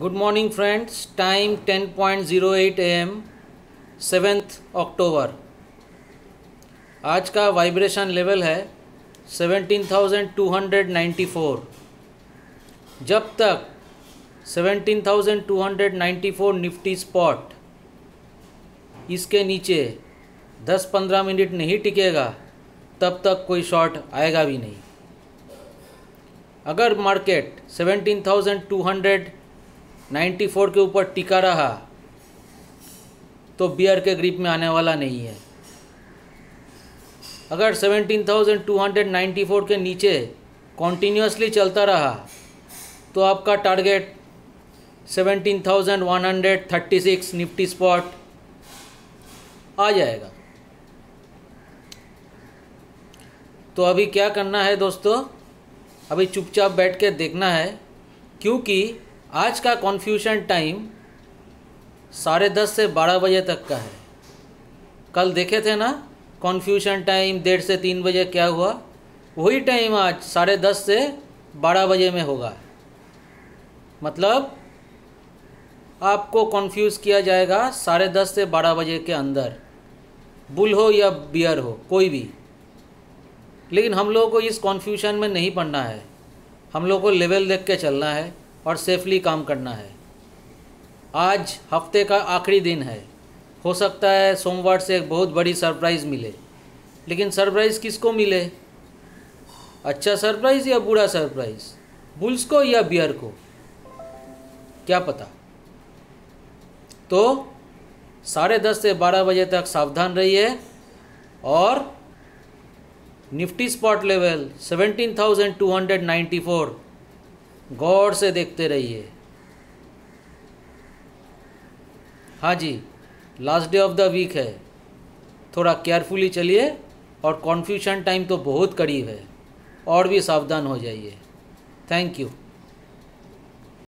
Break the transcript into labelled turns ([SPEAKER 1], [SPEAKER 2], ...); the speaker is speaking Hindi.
[SPEAKER 1] Good morning friends time 10.08 M seventh October आज का वाइब्रेशन लेवल है 17,294 जब तक 17,294 निफ्टी स्पॉट इसके नीचे 10-15 मिनट नहीं टिकेगा तब तक कोई शॉट आएगा भी नहीं। अगर मार्केट 17,294 के ऊपर टिका रहा तो बियर के ग्रिप में आने वाला नहीं है। अगर 17,294 के नीचे कॉन्टीन्यूसली चलता रहा तो आपका टारगेट 17,136 निफ्टी स्पॉट आ जाएगा। तो अभी क्या करना है दोस्तों? अभी चुपचाप बैठ के देखना है क्योंकि आज का कॉन्फ्यूशन टाइम साढ़े दस से बारह बजे तक का है। कल देखे थे ना? कॉन्फ्यूशन टाइम डेढ़ से तीन बजे क्या हुआ? वही टाइम आज साढ़े दस से बारह बजे में होगा। मतलब आपको कॉन्फ्यूज़ किया जाएगा साढ़े दस से बारह बजे के अंदर। बुल हो या बियर हो, कोई भी। लेकिन हम लोगों को इस कॉन्फ्यूशन में नहीं पड़ना है। हम लोगों को लेवल देख के चलना है। और सेफली काम करना है। आज हफ़्ते का आखिरी दिन है। हो सकता है सोमवार से एक बहुत बड़ी सरप्राइज़ मिले। लेकिन सरप्राइज़ किसको मिले? अच्छा सरप्राइज़ या बुरा सरप्राइज़ बुल्स को या बियर को? क्या पता? तो साढ़े दस से बारह बजे तक सावधान रहिए और निफ्टी स्पॉट लेवल 17,294 गौर से देखते रहिए। हाँ जी last day of the week है। थोड़ा केयरफुली चलिए और कॉन्फ्यूशन टाइम तो बहुत करीब है। और भी सावधान हो जाइए। Thank you